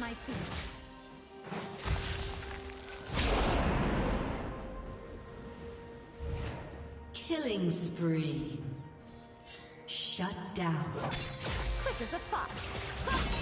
my feet. Killing spree. Shut down. Quick as a fox.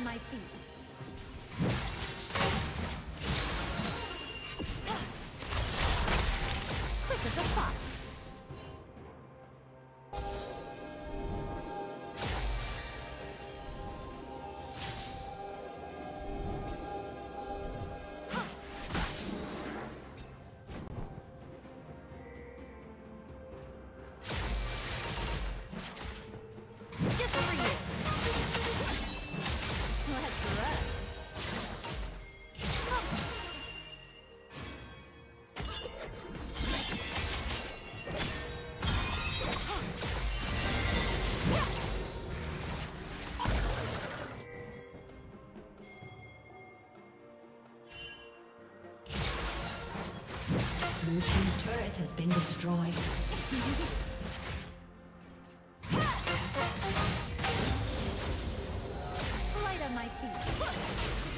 my feet. Been destroyed. Light on my feet.